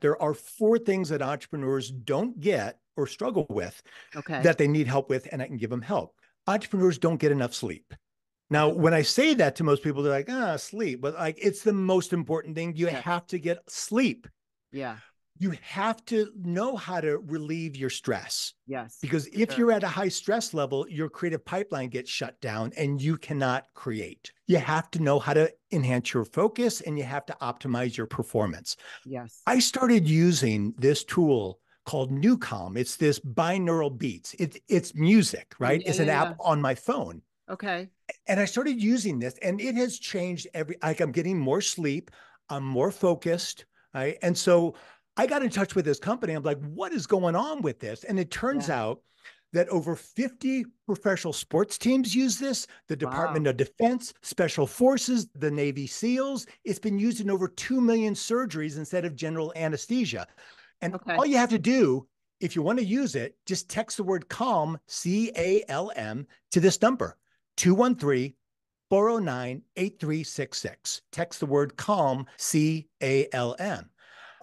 There are four things that entrepreneurs don't get or struggle with Okay. that they need help with, and I can give them help. Entrepreneurs don't get enough sleep. Now, when I say that to most people, they're like, ah, sleep. But like, it's the most important thing. You Yes. have to get sleep. yeah. You have to know how to relieve your stress Yes. because if Sure. you're at a high stress level, your creative pipeline gets shut down and you cannot create. You have to know how to enhance your focus and you have to optimize your performance. Yes. I started using this tool called NuCalm. It's this binaural beats. It, it's music, right? yeah, it's an yeah, app on my phone. okay. And I started using this and it has changed every like I'm getting more sleep, I'm more focused, right? And so I got in touch with this company. I'm like, what is going on with this? And it turns Yeah. out that over 50 professional sports teams use this, the Department Wow. of Defense, Special Forces, the Navy SEALs. It's been used in over 2 million surgeries instead of general anesthesia. And Okay. all you have to do, if you want to use it, just text the word CALM, C A L M, to this number 213 409 8366. Text the word CALM, C A L M.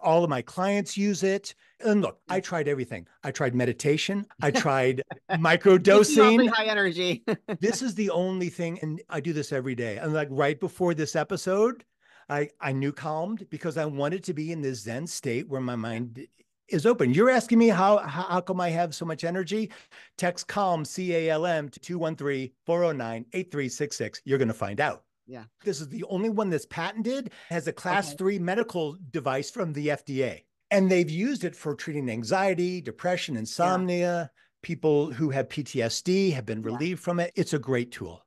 All of my clients use it. And look, I tried everything. I tried meditation. I tried Keep you up microdosing high energy. this is the only thing, and I do this every day. And like right before this episode, I I NuCalmed because I wanted to be in this Zen state where my mind is open. You're asking me how how, how come I have so much energy? Text calm C A L M to 213-409-8366. You're gonna find out. Yeah. This is the only one that's patented, has a class Okay. three medical device from the FDA. And they've used it for treating anxiety, depression, insomnia. People who have PTSD have been Yeah. relieved from it. It's a great tool.